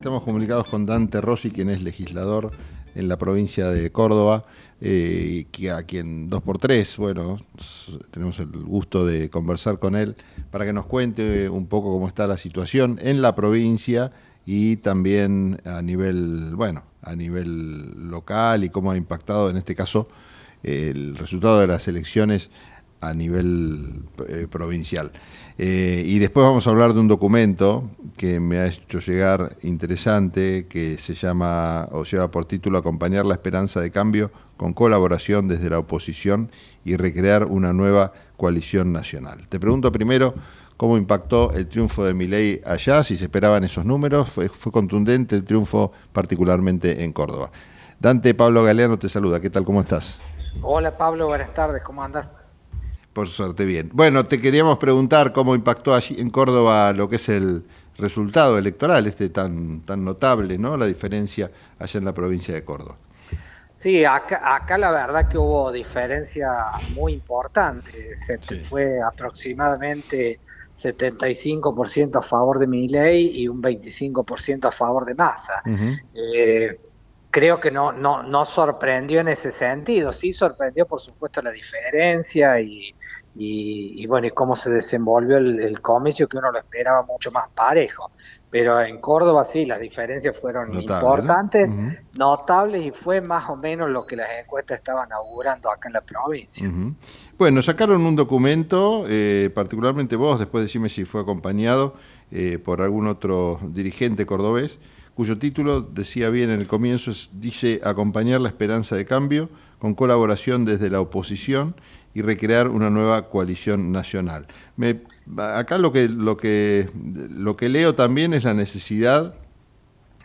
Estamos comunicados con Dante Rossi, quien es legislador en la provincia de Córdoba, eh, a quien dos por tres, bueno, tenemos el gusto de conversar con él para que nos cuente un poco cómo está la situación en la provincia y también a nivel, bueno, a nivel local y cómo ha impactado en este caso el resultado de las elecciones a nivel eh, provincial. Eh, y después vamos a hablar de un documento que me ha hecho llegar interesante, que se llama o lleva por título Acompañar la esperanza de cambio con colaboración desde la oposición y recrear una nueva coalición nacional. Te pregunto primero cómo impactó el triunfo de Milei allá, si se esperaban esos números, fue, fue contundente el triunfo particularmente en Córdoba. Dante Pablo Galeano te saluda, ¿qué tal? ¿Cómo estás? Hola Pablo, buenas tardes, ¿cómo andas? Por suerte, bien. Bueno, te queríamos preguntar cómo impactó allí en Córdoba lo que es el resultado electoral, este tan, tan notable, ¿no? La diferencia allá en la provincia de Córdoba. Sí, acá, acá la verdad que hubo diferencia muy importante. Se fue aproximadamente 75% a favor de mi ley y un 25% a favor de Massa creo que no, no, no sorprendió en ese sentido. Sí sorprendió, por supuesto, la diferencia y, y, bueno, y cómo se desenvolvió el, el, comicio, que uno lo esperaba mucho más parejo. Pero en Córdoba sí, las diferencias fueron importantes, notables, y fue más o menos lo que las encuestas estaban augurando acá en la provincia. Bueno, sacaron un documento, eh, particularmente vos, después decime si fue acompañado eh, por algún otro dirigente cordobés, cuyo título, decía bien en el comienzo, dice Acompañar la esperanza de cambio con colaboración desde la oposición y recrear una nueva coalición nacional. Acá lo que, lo, que, lo que leo también es la necesidad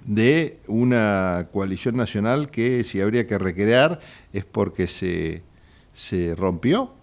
de una coalición nacional que si habría que recrear es porque se, se rompió.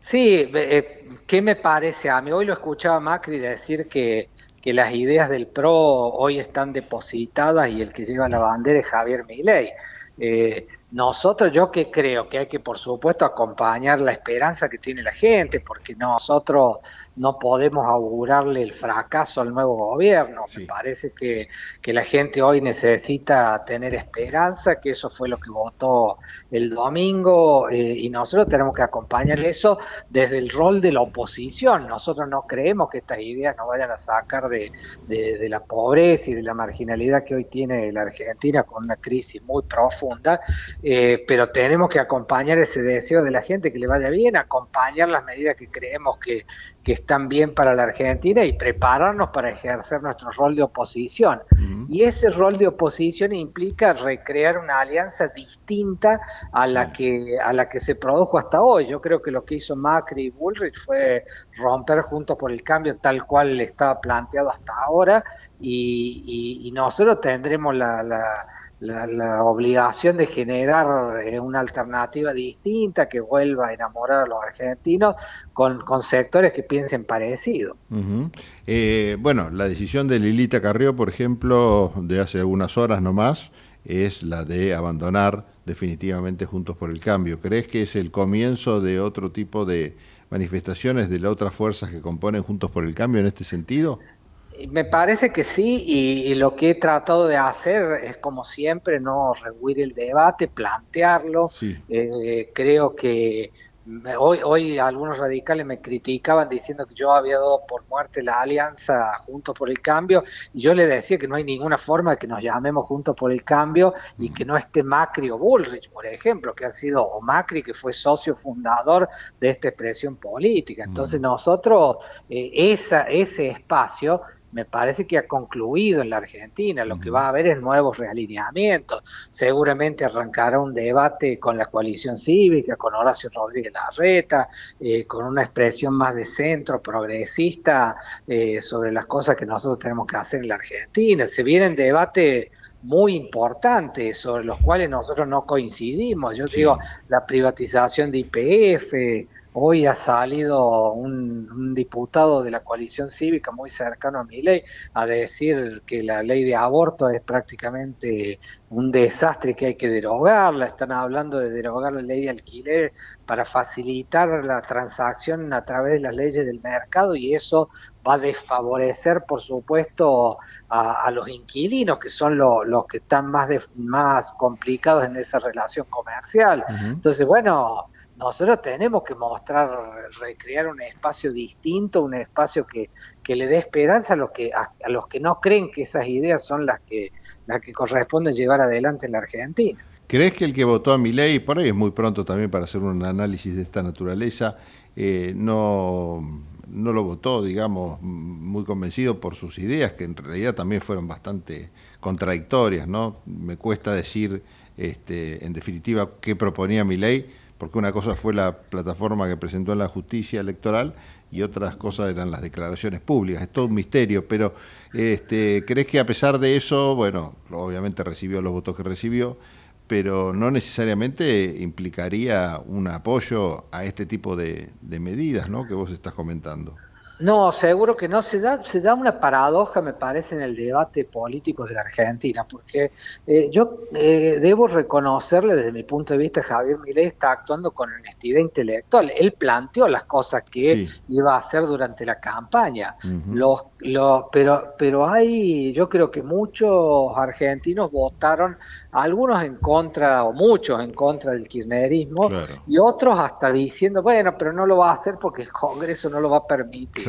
Sí, eh, ¿qué me parece a mí? Hoy lo escuchaba Macri decir que que las ideas del PRO hoy están depositadas y el que lleva la bandera es Javier Milei. Eh, nosotros, yo que creo que hay que, por supuesto, acompañar la esperanza que tiene la gente, porque nosotros no podemos augurarle el fracaso al nuevo gobierno. Me parece que, que, la gente hoy necesita tener esperanza, que eso fue lo que votó el domingo, eh, y nosotros tenemos que acompañar eso desde el rol de la oposición. Nosotros no creemos que estas ideas nos vayan a sacar de, de la pobreza y de la marginalidad que hoy tiene la Argentina con una crisis muy profunda eh, pero tenemos que acompañar ese deseo de la gente que le vaya bien, acompañar las medidas que creemos que, que están bien para la Argentina y prepararnos para ejercer nuestro rol de oposición. Y ese rol de oposición implica recrear una alianza distinta a la, que, a la que se produjo hasta hoy. Yo creo que lo que hizo Macri y Bullrich fue romper juntos por el cambio tal cual estaba planteado hasta ahora y, y, nosotros tendremos la la, obligación de generar eh, una alternativa distinta que vuelva a enamorar a los argentinos con, sectores que piensen parecido. Eh, bueno, la decisión de Lilita Carrió, por ejemplo, de hace algunas horas nomás, es la de abandonar definitivamente Juntos por el Cambio. ¿Crees que es el comienzo de otro tipo de manifestaciones de las otras fuerzas que componen Juntos por el Cambio en este sentido? Me parece que sí, y, lo que he tratado de hacer es, como siempre, no rehuir el debate, plantearlo. Eh, creo que hoy, hoy algunos radicales me criticaban diciendo que yo había dado por muerte la alianza Juntos por el Cambio, y yo le decía que no hay ninguna forma de que nos llamemos Juntos por el Cambio y que no esté Macri o Bullrich, por ejemplo, que ha sido, o Macri, que fue socio fundador de esta expresión política. Entonces nosotros, eh, esa, ese espacio me parece que ha concluido en la Argentina. Lo que va a haber es nuevos realineamientos. Seguramente arrancará un debate con la coalición cívica, con Horacio Rodríguez Larreta, eh, con una expresión más de centro, progresista, eh, sobre las cosas que nosotros tenemos que hacer en la Argentina. Se vienen debates muy importantes sobre los cuales nosotros no coincidimos. Yo digo, la privatización de IPF hoy ha salido un, diputado de la coalición cívica muy cercano a mi ley a decir que la ley de aborto es prácticamente un desastre que hay que derogarla. Están hablando de derogar la ley de alquiler para facilitar la transacción a través de las leyes del mercado y eso va a desfavorecer, por supuesto, a, los inquilinos, que son los que están más, más complicados en esa relación comercial. Entonces, bueno, nosotros tenemos que mostrar, recrear un espacio distinto, un espacio que, que le dé esperanza a los que, a, los que no creen que esas ideas son las que, las que corresponde llevar adelante en la Argentina. ¿Crees que el que votó a mi ley, por ahí es muy pronto también para hacer un análisis de esta naturaleza, eh, no, no lo votó, digamos, muy convencido por sus ideas, que en realidad también fueron bastante contradictorias, ¿no? Me cuesta decir, este, en definitiva, qué proponía mi ley, porque una cosa fue la plataforma que presentó en la justicia electoral y otras cosas eran las declaraciones públicas. Es todo un misterio, pero este, ¿crees que a pesar de eso, bueno, obviamente recibió los votos que recibió, pero no necesariamente implicaría un apoyo a este tipo de, de medidas ¿no? que vos estás comentando? No, seguro que no. Se da, se da una paradoja, me parece, en el debate político de la Argentina, porque eh, yo eh, debo reconocerle desde mi punto de vista, Javier Milei está actuando con honestidad intelectual. Él planteó las cosas que iba a hacer durante la campaña. los, los, pero, pero hay, yo creo que muchos argentinos votaron, algunos en contra, o muchos en contra del kirchnerismo, y otros hasta diciendo, bueno, pero no lo va a hacer porque el Congreso no lo va a permitir.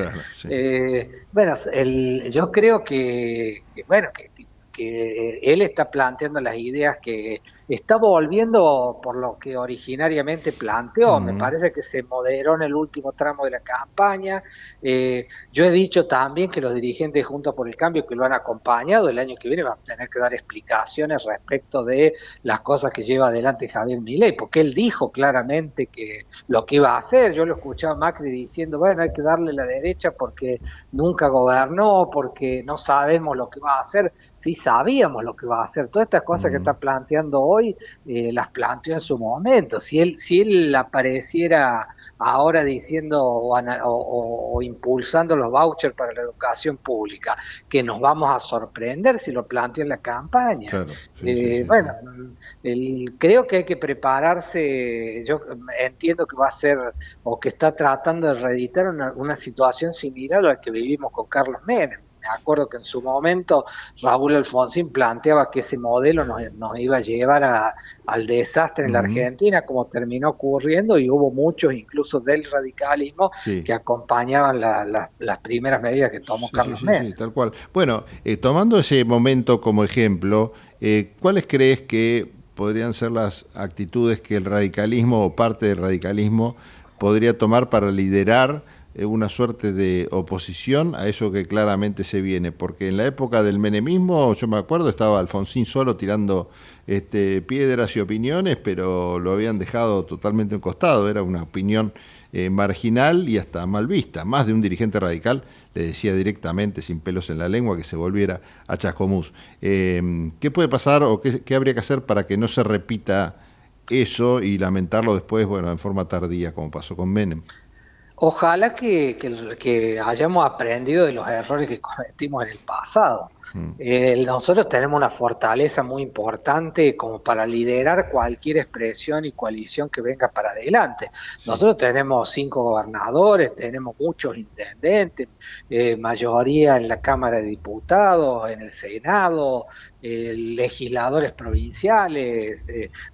Eh, bueno, el, yo creo que, bueno, que que él está planteando las ideas que está volviendo por lo que originariamente planteó. Me parece que se moderó en el último tramo de la campaña. Eh, yo he dicho también que los dirigentes Juntos por el Cambio que lo han acompañado el año que viene van a tener que dar explicaciones respecto de las cosas que lleva adelante Javier Milei, porque él dijo claramente que lo que iba a hacer. Yo lo escuchaba a Macri diciendo, bueno, hay que darle la derecha porque nunca gobernó, porque no sabemos lo que va a hacer. Sí sabíamos lo que va a hacer. Todas estas cosas que está planteando hoy, eh, las planteó en su momento. Si él, si él apareciera ahora diciendo o, impulsando los vouchers para la educación pública, que nos vamos a sorprender si lo planteó en la campaña. Eh, bueno, creo que hay que prepararse. Yo entiendo que va a ser o que está tratando de reeditar una, una situación similar a la que vivimos con Carlos Menem me acuerdo que en su momento Raúl Alfonsín planteaba que ese modelo nos, iba a llevar al desastre en la Argentina, como terminó ocurriendo, y hubo muchos, incluso del radicalismo, que acompañaban las primeras medidas que tomó Carlos Menem. Sí, tal cual. Bueno, eh, tomando ese momento como ejemplo, eh, ¿cuáles crees que podrían ser las actitudes que el radicalismo o parte del radicalismo podría tomar para liderar una suerte de oposición a eso que claramente se viene, porque en la época del menemismo, yo me acuerdo, estaba Alfonsín solo tirando este, piedras y opiniones, pero lo habían dejado totalmente en costado, era una opinión eh, marginal y hasta mal vista. Más de un dirigente radical le decía directamente, sin pelos en la lengua, que se volviera a Chascomús. Eh, ¿Qué puede pasar o qué, qué habría que hacer para que no se repita eso y lamentarlo después, bueno, en forma tardía, como pasó con Menem? Ojalá que, que, hayamos aprendido de los errores que cometimos en el pasado. Mm. Eh, nosotros tenemos una fortaleza muy importante como para liderar cualquier expresión y coalición que venga para adelante. Nosotros tenemos cinco gobernadores, tenemos muchos intendentes, eh, mayoría en la Cámara de Diputados, en el Senado, eh, legisladores provinciales,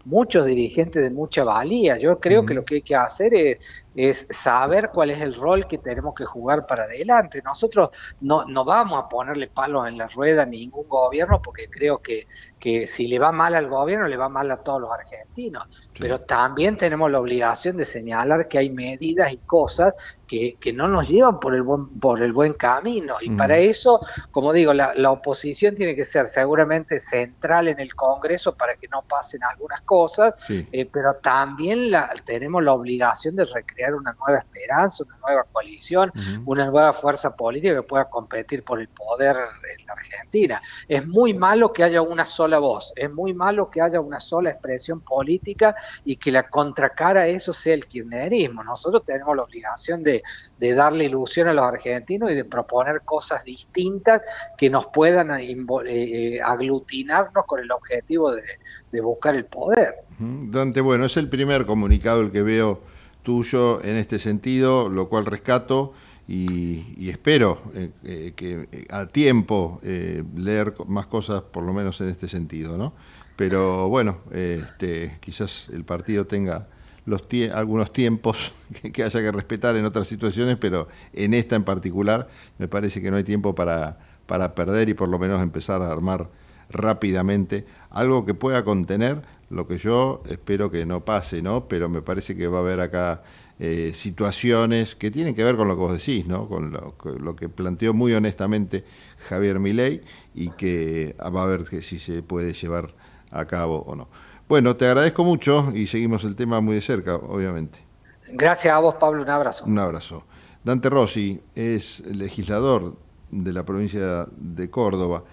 muchos dirigentes de mucha valía. Yo creo que lo que hay que hacer es es saber cuál es el rol que tenemos que jugar para adelante. Nosotros no, no vamos a ponerle palos en la rueda a ningún gobierno porque creo que, que si le va mal al gobierno, le va mal a todos los argentinos. Pero también tenemos la obligación de señalar que hay medidas y cosas que, no nos llevan por el buen, por el buen camino. Y para eso, como digo, la, oposición tiene que ser seguramente central en el Congreso para que no pasen algunas cosas, eh, pero también la, tenemos la obligación de recrear una nueva esperanza, una nueva coalición, una nueva fuerza política que pueda competir por el poder en la Argentina. Es muy malo que haya una sola voz, es muy malo que haya una sola expresión política y que la contracara a eso sea el kirchnerismo. Nosotros tenemos la obligación de de, darle ilusión a los argentinos y de proponer cosas distintas que nos puedan eh, eh, aglutinarnos con el objetivo de, buscar el poder. Dante, bueno, es el primer comunicado el que veo tuyo en este sentido, lo cual rescato y, espero eh, que a tiempo leer más cosas, por lo menos en este sentido, ¿no? Pero bueno, este, quizás el partido tenga los algunos tiempos que, haya que respetar en otras situaciones, pero en esta en particular me parece que no hay tiempo para, para perder y por lo menos empezar a armar rápidamente algo que pueda contener lo que yo espero que no pase, ¿no? Pero me parece que va a haber acá eh, situaciones que tienen que ver con lo que vos decís, ¿no? Con lo, lo, que planteó muy honestamente Javier Milei y que va a ver que si se puede llevar a cabo o no. Bueno, te agradezco mucho y seguimos el tema muy de cerca, obviamente. Gracias a vos, Pablo. Un abrazo. Un abrazo. Dante Rossi es legislador de la provincia de Córdoba.